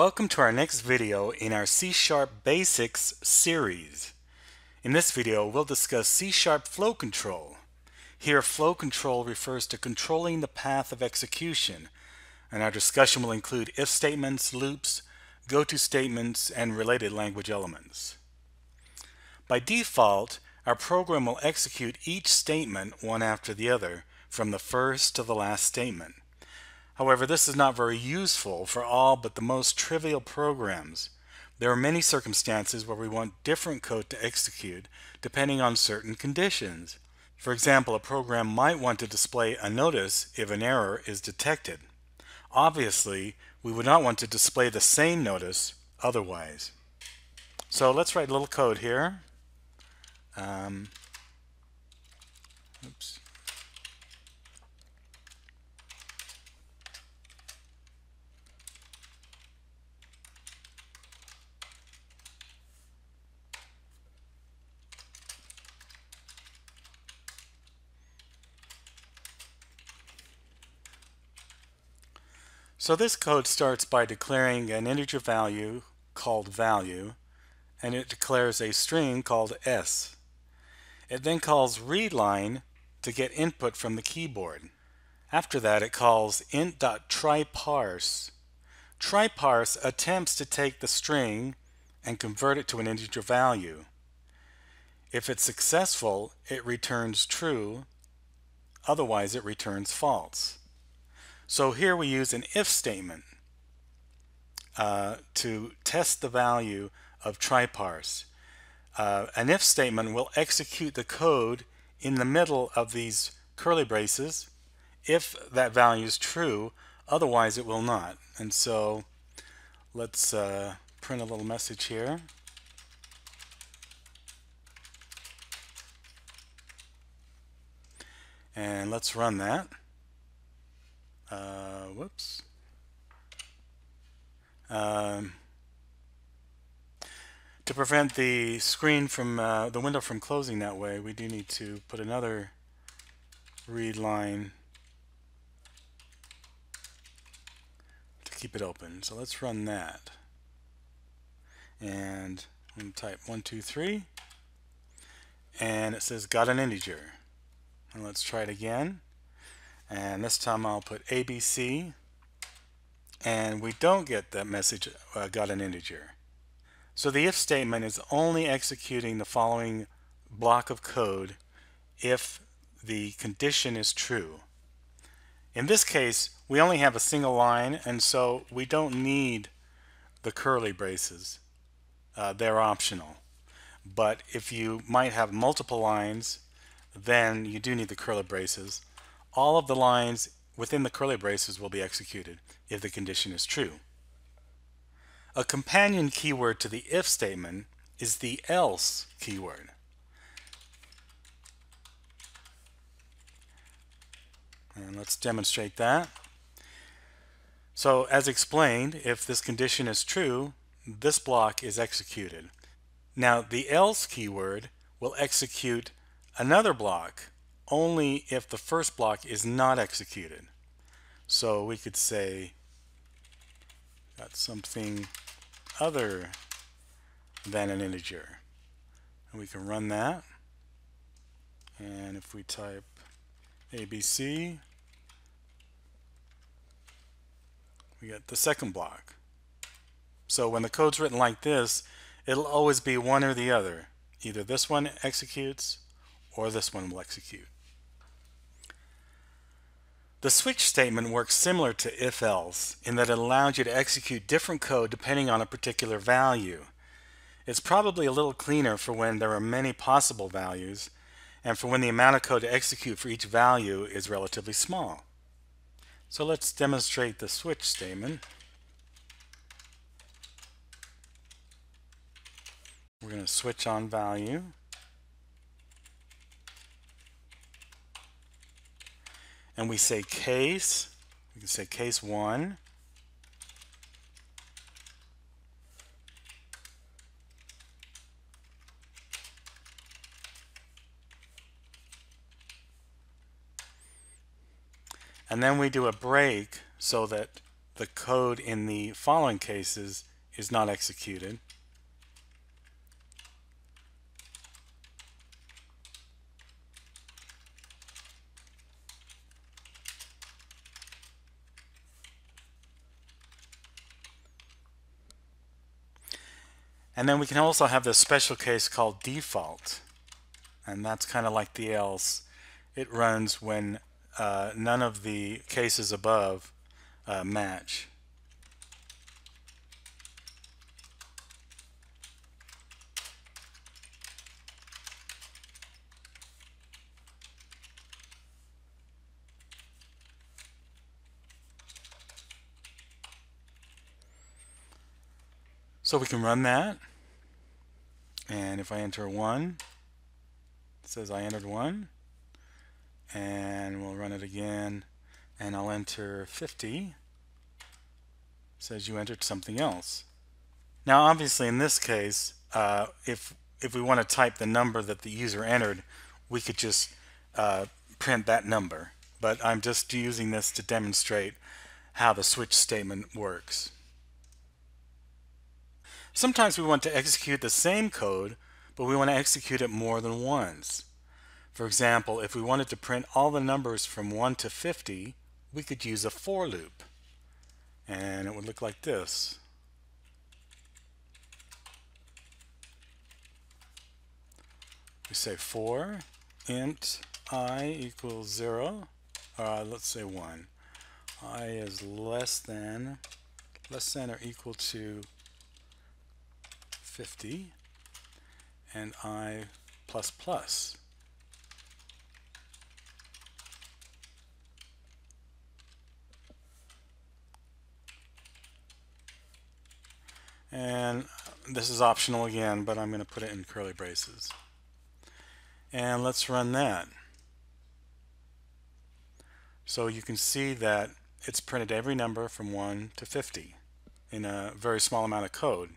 Welcome to our next video in our C-Sharp Basics series. In this video we'll discuss C-Sharp Flow Control. Here flow control refers to controlling the path of execution and our discussion will include if statements, loops, goto statements, and related language elements. By default, our program will execute each statement one after the other from the first to the last statement. However, this is not very useful for all but the most trivial programs. There are many circumstances where we want different code to execute depending on certain conditions. For example, a program might want to display a notice if an error is detected. Obviously, we would not want to display the same notice otherwise. So let's write a little code here. Um, oops. So this code starts by declaring an integer value called value and it declares a string called s. It then calls readline to get input from the keyboard. After that it calls int.tryparse. Tryparse attempts to take the string and convert it to an integer value. If it's successful, it returns true, otherwise it returns false. So here we use an if statement uh, to test the value of tryparse. Uh, an if statement will execute the code in the middle of these curly braces if that value is true, otherwise it will not. And so let's uh, print a little message here. And let's run that. Whoops. Um, to prevent the screen from, uh, the window from closing that way, we do need to put another read line to keep it open. So let's run that. And I'm type 123 and it says got an integer. And let's try it again and this time I'll put ABC and we don't get that message uh, got an integer. So the if statement is only executing the following block of code if the condition is true. In this case we only have a single line and so we don't need the curly braces. Uh, they're optional. But if you might have multiple lines then you do need the curly braces all of the lines within the curly braces will be executed if the condition is true. A companion keyword to the if statement is the else keyword. And let's demonstrate that. So as explained, if this condition is true, this block is executed. Now the else keyword will execute another block only if the first block is not executed. So we could say got something other than an integer. And we can run that. And if we type ABC, we get the second block. So when the code's written like this, it'll always be one or the other. Either this one executes or this one will execute. The switch statement works similar to if-else in that it allows you to execute different code depending on a particular value. It's probably a little cleaner for when there are many possible values and for when the amount of code to execute for each value is relatively small. So let's demonstrate the switch statement. We're going to switch on value. And we say case, we can say case 1. And then we do a break so that the code in the following cases is not executed. And then we can also have this special case called default. And that's kind of like the else. It runs when uh, none of the cases above uh, match. So we can run that. And if I enter 1, it says I entered 1. And we'll run it again. And I'll enter 50. It says you entered something else. Now obviously in this case, uh, if, if we want to type the number that the user entered, we could just uh, print that number. But I'm just using this to demonstrate how the switch statement works. Sometimes we want to execute the same code, but we want to execute it more than once. For example, if we wanted to print all the numbers from 1 to 50, we could use a for loop. And it would look like this. We say for int i equals 0, uh, let's say 1. i is less than, less than or equal to 50 and i plus plus. And this is optional again, but I'm going to put it in curly braces. And let's run that. So you can see that it's printed every number from 1 to 50 in a very small amount of code.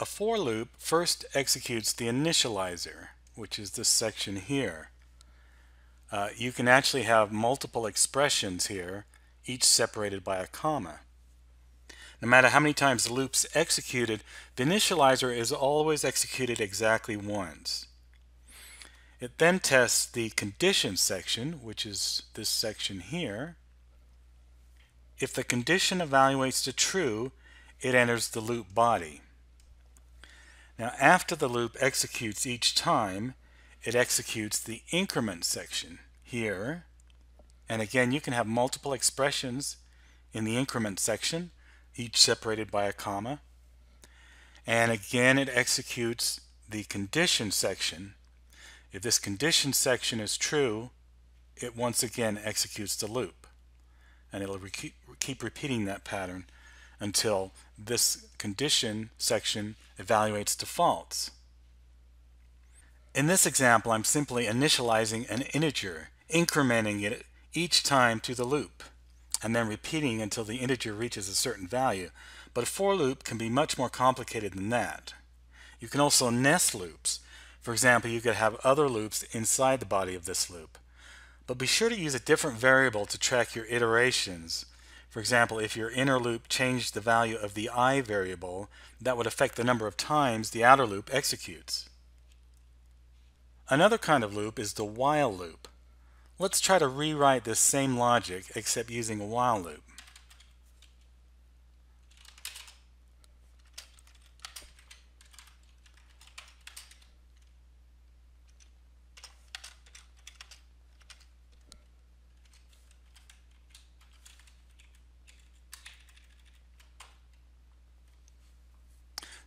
A for loop first executes the initializer, which is this section here. Uh, you can actually have multiple expressions here, each separated by a comma. No matter how many times the loop's executed, the initializer is always executed exactly once. It then tests the condition section, which is this section here. If the condition evaluates to true, it enters the loop body. Now after the loop executes each time, it executes the increment section here. And again, you can have multiple expressions in the increment section, each separated by a comma. And again, it executes the condition section. If this condition section is true, it once again executes the loop. And it'll re keep repeating that pattern until this condition section evaluates defaults. In this example, I'm simply initializing an integer, incrementing it each time to the loop, and then repeating until the integer reaches a certain value. But a for loop can be much more complicated than that. You can also nest loops. For example, you could have other loops inside the body of this loop. But be sure to use a different variable to track your iterations for example, if your inner loop changed the value of the i variable, that would affect the number of times the outer loop executes. Another kind of loop is the while loop. Let's try to rewrite this same logic except using a while loop.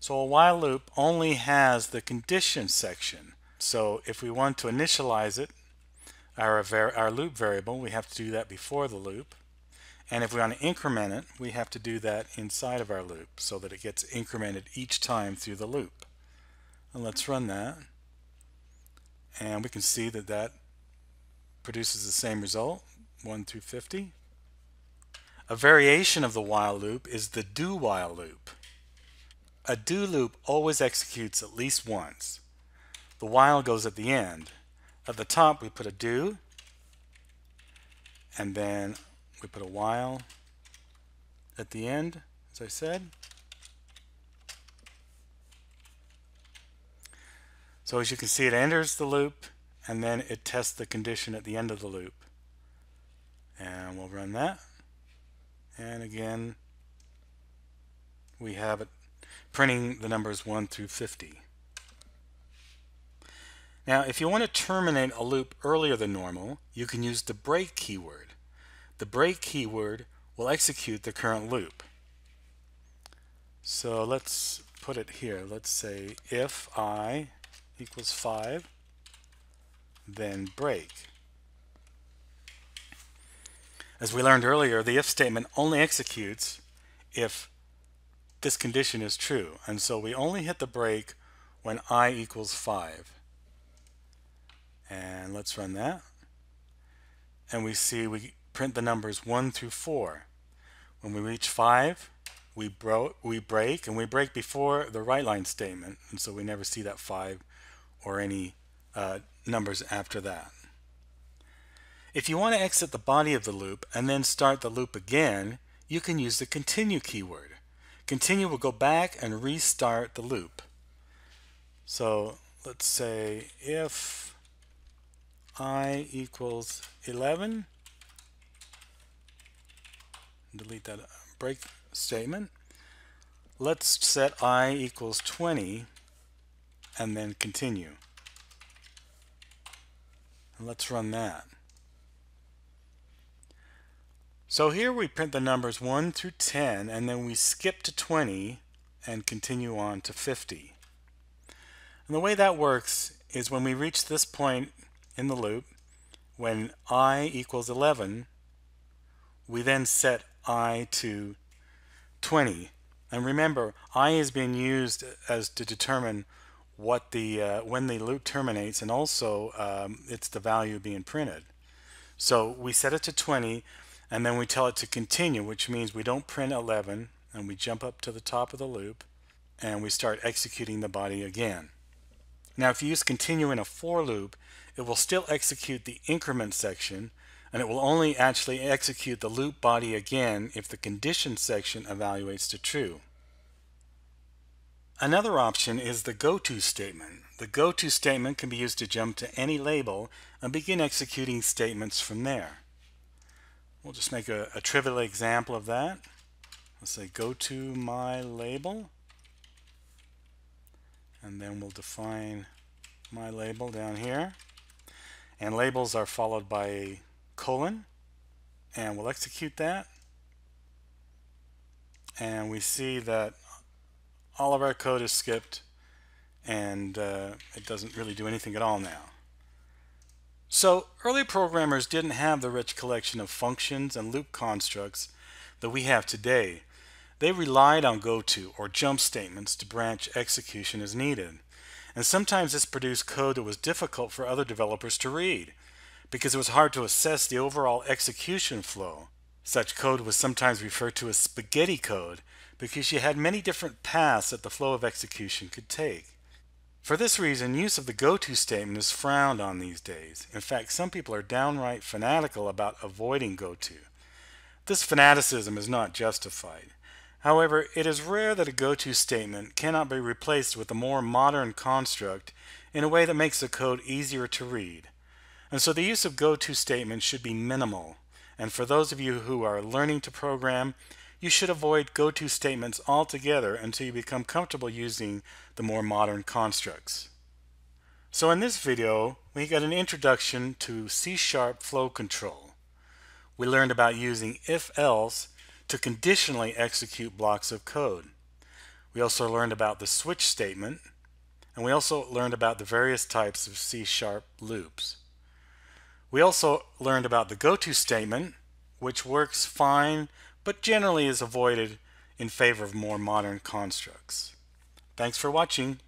So a while loop only has the condition section. So if we want to initialize it, our, our loop variable, we have to do that before the loop. And if we want to increment it, we have to do that inside of our loop so that it gets incremented each time through the loop. And let's run that. And we can see that that produces the same result, 1 through 50. A variation of the while loop is the do while loop. A do loop always executes at least once. The while goes at the end. At the top we put a do, and then we put a while, at the end, as I said. So as you can see, it enters the loop and then it tests the condition at the end of the loop. And we'll run that. And again, we have it printing the numbers 1 through 50. Now, if you want to terminate a loop earlier than normal, you can use the break keyword. The break keyword will execute the current loop. So let's put it here. Let's say if i equals 5, then break. As we learned earlier, the if statement only executes if this condition is true. And so we only hit the break when i equals 5. And let's run that. And we see we print the numbers 1 through 4. When we reach 5, we, bro we break, and we break before the write line statement, and so we never see that 5 or any uh, numbers after that. If you want to exit the body of the loop and then start the loop again, you can use the continue keyword. Continue will go back and restart the loop. So let's say if i equals 11. Delete that break statement. Let's set i equals 20 and then continue. And let's run that. So here we print the numbers 1 through 10 and then we skip to 20 and continue on to 50. And the way that works is when we reach this point in the loop, when i equals 11, we then set i to 20. And remember, i is being used as to determine what the uh, when the loop terminates, and also um, it's the value being printed. So we set it to 20, and then we tell it to continue, which means we don't print 11, and we jump up to the top of the loop, and we start executing the body again. Now if you use continue in a for loop, it will still execute the increment section and it will only actually execute the loop body again if the condition section evaluates to true. Another option is the goto statement. The goto statement can be used to jump to any label and begin executing statements from there. We'll just make a, a trivial example of that. Let's say go to my label. And then we'll define my label down here. And labels are followed by a colon. And we'll execute that. And we see that all of our code is skipped. And uh, it doesn't really do anything at all now. So early programmers didn't have the rich collection of functions and loop constructs that we have today. They relied on goto or jump statements to branch execution as needed. And sometimes this produced code that was difficult for other developers to read because it was hard to assess the overall execution flow. Such code was sometimes referred to as spaghetti code because you had many different paths that the flow of execution could take. For this reason, use of the goto statement is frowned on these days. In fact, some people are downright fanatical about avoiding goto. This fanaticism is not justified. However, it is rare that a goto statement cannot be replaced with a more modern construct in a way that makes the code easier to read. And so the use of goto statements should be minimal. And for those of you who are learning to program, you should avoid goto statements altogether until you become comfortable using the more modern constructs. So in this video, we got an introduction to C-sharp flow control. We learned about using if-else to conditionally execute blocks of code. We also learned about the switch statement, and we also learned about the various types of C-sharp loops. We also learned about the goto statement, which works fine, but generally is avoided in favor of more modern constructs. Thanks for watching.